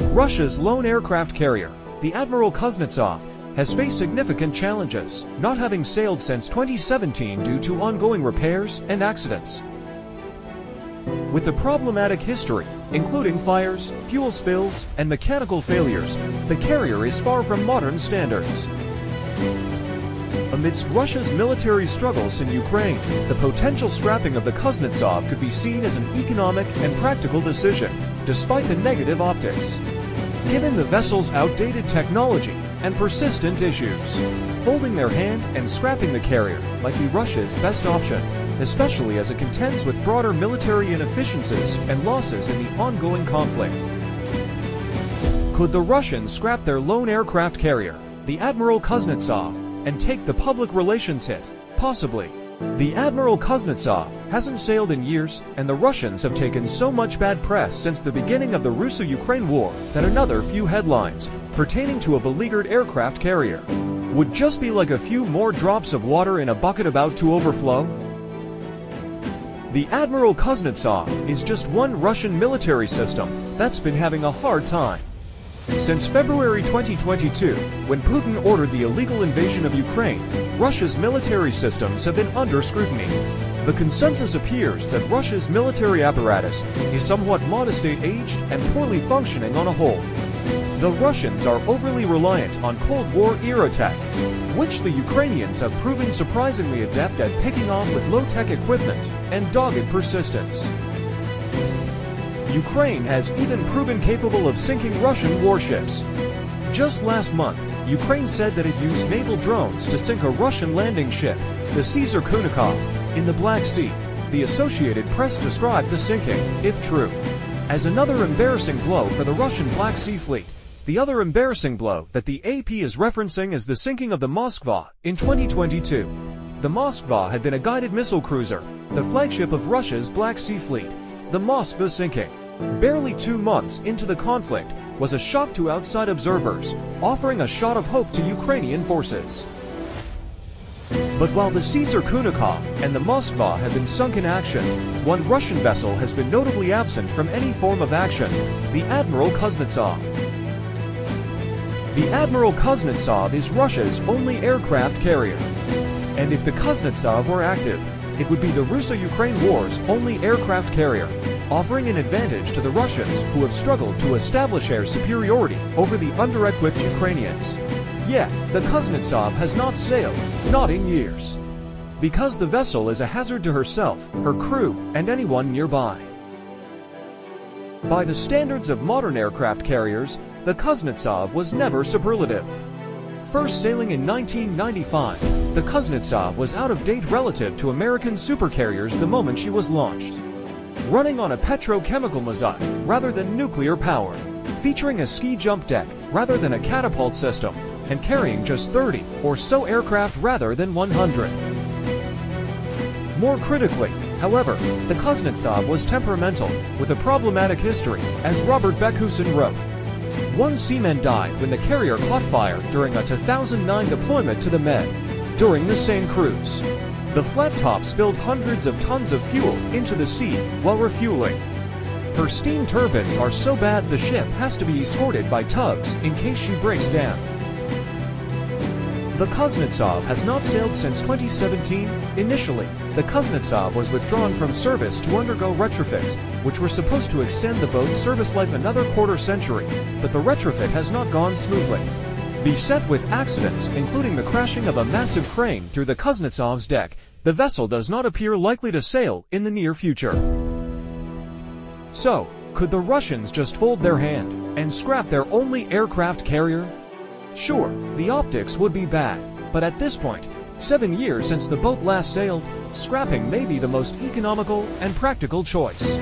Russia's lone aircraft carrier, the Admiral Kuznetsov, has faced significant challenges, not having sailed since 2017 due to ongoing repairs and accidents. With a problematic history, including fires, fuel spills, and mechanical failures, the carrier is far from modern standards. Amidst Russia's military struggles in Ukraine, the potential scrapping of the Kuznetsov could be seen as an economic and practical decision, despite the negative optics. Given the vessel's outdated technology and persistent issues, folding their hand and scrapping the carrier might be Russia's best option, especially as it contends with broader military inefficiencies and losses in the ongoing conflict. Could the Russians scrap their lone aircraft carrier, the Admiral Kuznetsov, and take the public relations hit? Possibly. The Admiral Kuznetsov hasn't sailed in years, and the Russians have taken so much bad press since the beginning of the Russo-Ukraine war that another few headlines pertaining to a beleaguered aircraft carrier would just be like a few more drops of water in a bucket about to overflow. The Admiral Kuznetsov is just one Russian military system that's been having a hard time. Since February 2022, when Putin ordered the illegal invasion of Ukraine, Russia's military systems have been under scrutiny. The consensus appears that Russia's military apparatus is somewhat modestly aged and poorly functioning on a whole. The Russians are overly reliant on Cold War era tech, which the Ukrainians have proven surprisingly adept at picking off with low-tech equipment and dogged persistence. Ukraine has even proven capable of sinking Russian warships. Just last month, Ukraine said that it used naval drones to sink a Russian landing ship, the Caesar Kunikov, in the Black Sea. The Associated Press described the sinking, if true, as another embarrassing blow for the Russian Black Sea Fleet. The other embarrassing blow that the AP is referencing is the sinking of the Moskva in 2022. The Moskva had been a guided missile cruiser, the flagship of Russia's Black Sea Fleet. The Moskva sinking, barely two months into the conflict, was a shock to outside observers, offering a shot of hope to Ukrainian forces. But while the Caesar Kunikov and the Moskva have been sunk in action, one Russian vessel has been notably absent from any form of action, the Admiral Kuznetsov. The Admiral Kuznetsov is Russia's only aircraft carrier. And if the Kuznetsov were active, it would be the Russo-Ukraine War's only aircraft carrier, offering an advantage to the Russians who have struggled to establish air superiority over the under-equipped Ukrainians. Yet, the Kuznetsov has not sailed, not in years. Because the vessel is a hazard to herself, her crew, and anyone nearby. By the standards of modern aircraft carriers, the Kuznetsov was never superlative. First sailing in 1995, the Kuznetsov was out of date relative to American supercarriers the moment she was launched. Running on a petrochemical mazut rather than nuclear power, featuring a ski jump deck rather than a catapult system, and carrying just 30 or so aircraft rather than 100. More critically, however, the Kuznetsov was temperamental, with a problematic history, as Robert Beckhusen wrote. One seaman died when the carrier caught fire during a 2009 deployment to the Med, during the same cruise. The flat top spilled hundreds of tons of fuel into the sea while refueling. Her steam turbines are so bad the ship has to be escorted by tugs in case she breaks down. The Kuznetsov has not sailed since 2017. Initially, the Kuznetsov was withdrawn from service to undergo retrofits, which were supposed to extend the boat's service life another quarter century, but the retrofit has not gone smoothly. Beset with accidents, including the crashing of a massive crane through the Kuznetsov's deck, the vessel does not appear likely to sail in the near future. So, could the Russians just fold their hand and scrap their only aircraft carrier? Sure, the optics would be bad, but at this point, seven years since the boat last sailed, scrapping may be the most economical and practical choice.